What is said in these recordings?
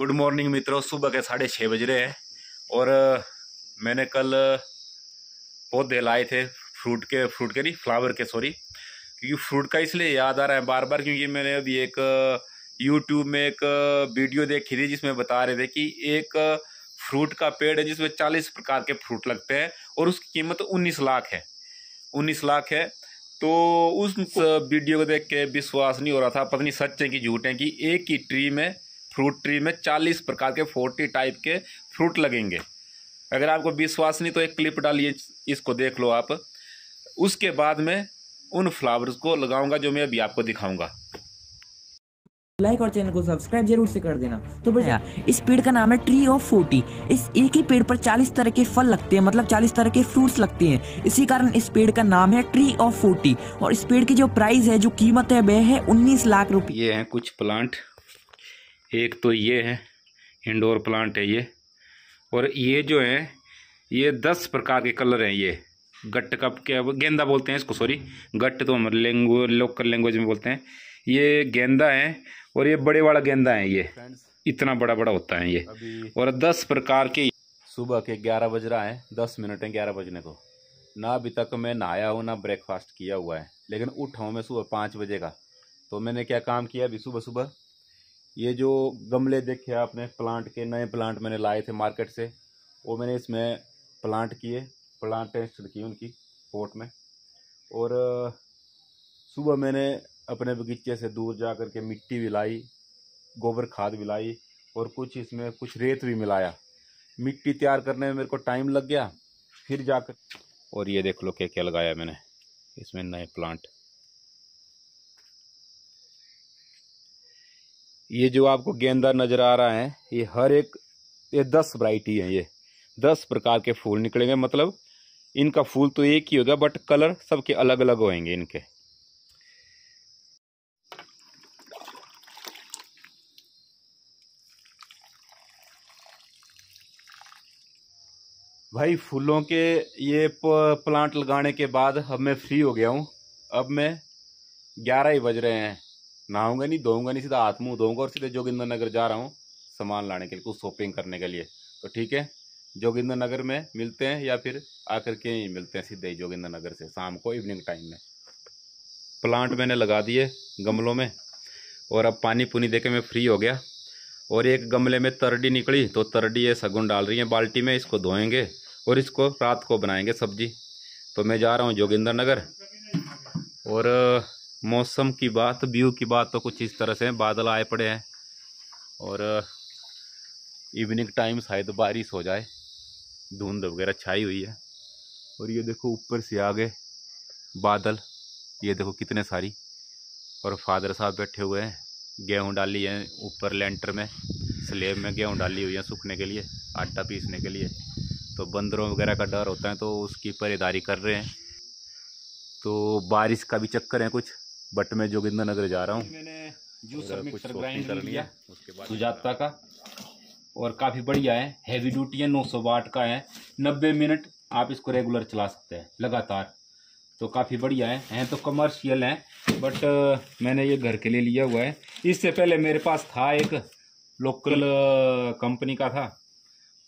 Good morning मित्रों, सुबह के साढ़े छः बज रहे हैं। और मैंने कल पौधे लाए थे, फ्रूट के फ्रूट के नहीं, फ्लावर के, सॉरी। क्योंकि फ्रूट का इसलिए याद आ रहा है बार बार क्योंकि मैंने अभी एक यूट्यूब में एक वीडियो देखी थी, जिसमें बता रहे थे कि एक फ्रूट का पेड़ है, जिसमें चालीस प्रकार के फ्रूट लगते हैं, और उसकी कीमत उन्नीस लाख है। उन्नीस लाख है। तो उस वीडियो को देख के विश्वास नहीं हो रहा था पत्नी सच है कि झूठ है, कि एक ही ट्री में फ्रूट ट्री में चालीस प्रकार के फोर्टी टाइप के फ्रूट लगेंगे। अगर आपको विश्वास नहीं तो एक क्लिप डालिए इसको देख लो आप। उसके बाद में उन फ्लावर्स को लगाऊँगा जो मैं अभी आपको दिखाऊँगा। लाइक और चैनल को सब्सक्राइब ज़रूर से कर देना। तो भैया इस पेड़ का नाम है ट्री ऑफ़ फोर्टी। इस एक ही पेड़ पर चालीस तरह के फल लगते हैं मतलब चालीस तरह के फ्रूट्स लगते हैं। इसी कारण इस पेड़ का नाम है ट्री ऑफ़ फोर्टी। और इस पेड़ की जो प्राइस है जो कीमत है वह है उन्नीस लाख रुपए। ये हैं कुछ प्लांट। एक तो ये है इंडोर प्लांट है ये। और ये जो है ये दस प्रकार के कलर हैं ये। गट्ट का क्या गेंदा बोलते हैं इसको सॉरी गट्ट तो हमारे लैंग्वे लोकल लैंग्वेज में बोलते हैं। ये गेंदा है और ये बड़े वाला गेंदा है ये। इतना बड़ा बड़ा होता है ये। और दस प्रकार के सुबह के ग्यारह बज रहा है दस मिनट है ग्यारह बजने को। ना अभी तक मैं नहाया हूँ ना ब्रेकफास्ट किया हुआ है। लेकिन उठा हूँ मैं सुबह पाँच बजे का। तो मैंने क्या काम किया अभी सुबह सुबह? ये जो गमले देखे आपने प्लांट के, नए प्लांट मैंने लाए थे मार्केट से, वो मैंने इसमें प्लांट किए प्लांटेशन की उनकी पोट में। और, सुबह मैंने अपने बगीचे से दूर जा कर के मिट्टी भी लाई, गोबर खाद भी लाई और कुछ इसमें कुछ रेत भी मिलाया। मिट्टी तैयार करने में मेरे को टाइम लग गया, फिर जाकर और ये देख लो क्या क्या लगाया मैंने, इसमें नए प्लांट ये जो आपको गेंदा नज़र आ रहा है, ये हर एक, ये दस वराइटी है ये। दस प्रकार के फूल निकलेंगे मतलब इनका फूल तो एक ही होगा बट कलर सबके अलग अलग होंगे इनके। भाई, फूलों के ये प्लांट लगाने के बाद अब मैं फ्री हो गया हूँ। अब मैं ग्यारह ही बज रहे हैं। नहाऊँगा नहीं, धोऊँगा नहीं, सीधा हाथ मुँह धोऊँगा और सीधे जोगिंदर नगर जा रहा हूँ सामान लाने के लिए, कुछ शॉपिंग करने के लिए। तो ठीक है, जोगिंदर नगर में मिलते हैं या फिर आकर के ही मिलते हैं सीधे जोगिंदर नगर से, शाम को इवनिंग टाइम में। प्लांट मैंने लगा दिए गमलों में और अब पानी पुनी दे के मैं फ्री हो गया और एक गमले में तरडी निकली तो तरडी ये सगुन डाल रही है बाल्टी में, इसको धोएँगे और इसको रात को बनाएँगे सब्ज़ी। तो मैं जा रहा हूँ जोगिंदर नगर और मौसम की बात, व्यू की बात तो कुछ इस तरह से बादल आए पड़े हैं और इवनिंग टाइम शायद बारिश हो जाए, धुंध वगैरह छाई हुई है और ये देखो ऊपर से आगे बादल, ये देखो कितने सारी और फादर साहब बैठे हुए हैं, गेहूँ डाली है ऊपर लेंटर में स्लेब में गेहूँ डाली हुई है सूखने के लिए, आटा पीसने के लिए तो बंदरों वगैरह का डर होता है तो उसकी परेदारी कर रहे हैं तो बारिश का भी चक्कर है कुछ बट मैं जोगिंदर नगर जा रहा हूँ। मैंने जूसर मिक्सर ग्राइंड कर लिया उसके बाद सुजाता का। और काफ़ी बढ़िया है। हैवी ड्यूटी है 900 वाट का है। 90 मिनट आप इसको रेगुलर चला सकते हैं लगातार। तो काफ़ी बढ़िया है। हैं तो कमर्शियल हैं बट मैंने ये घर के लिए लिया हुआ है। इससे पहले मेरे पास था एक लोकल कंपनी का था।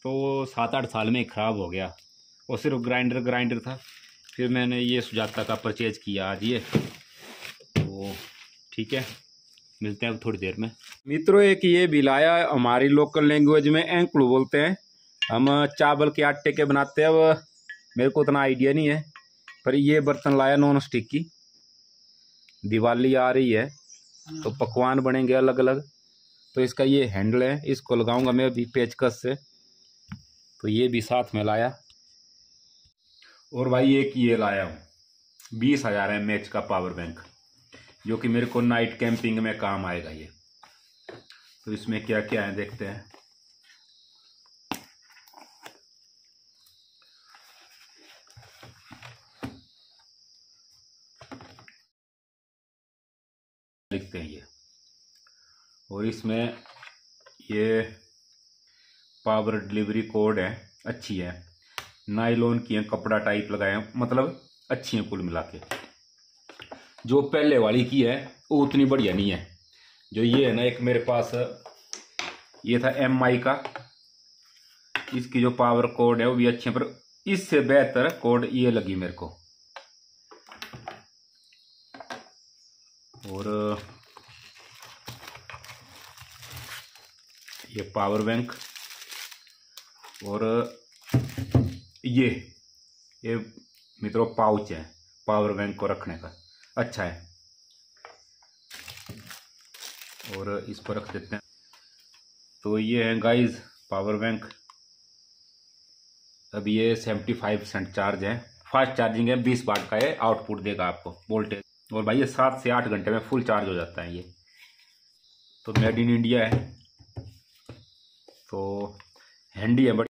तो सात आठ साल में ख़राब हो गया। और सिर्फ़ ग्राइंडर ग्राइंडर था। फिर मैंने ये सुजाता का परचेज किया आज ये। ठीक है? मिलते हैं अब थोड़ी देर में। मित्रों, एक ये भी लाया हमारी लोकल लैंग्वेज में एंकलू बोलते हैं। हम चावल के आटे के बनाते हैं, अब मेरे को उतना आइडिया नहीं है, पर ये बर्तन लाया नॉन स्टिक की। दिवाली आ रही है तो पकवान बनेंगे अलग अलग तो इसका ये हैंडल है, इसको लगाऊँगा मैं अभी पेचकस से। तो ये भी साथ में लाया। और भाई एक ये लाया हूँ, बीस हज़ार एम एच का पावर बैंक जो कि मेरे को नाइट कैंपिंग में काम आएगा ये। तो इसमें क्या क्या है, देखते हैं। लिखते हैं ये। और इसमें ये पावर डिलीवरी कोड है, अच्छी है। नाइलॉन की है, कपड़ा टाइप लगाए हैं मतलब अच्छी है कुल मिला के। जो पहले वाली की है, वो उतनी बढ़िया नहीं है। जो ये है ना, एक मेरे पास, ये था एम आई का। इसकी जो पावर कोड है, वो भी अच्छे पर इससे बेहतर कोड ये लगी मेरे को। और, ये पावर बैंक और, ये ये मित्रों पाउच है पावर बैंक को रखने का। अच्छा है। और इस पर रख देते हैं। तो ये है गाइस पावर बैंक अब ये सेवेंटी फाइव परसेंट चार्ज है। फास्ट चार्जिंग है, बीस वाट का है आउटपुट देगा आपको वोल्टेज और भाई ये सात से आठ घंटे में फुल चार्ज हो जाता है ये। तो मेड इन इंडिया है। तो हैंडी है बट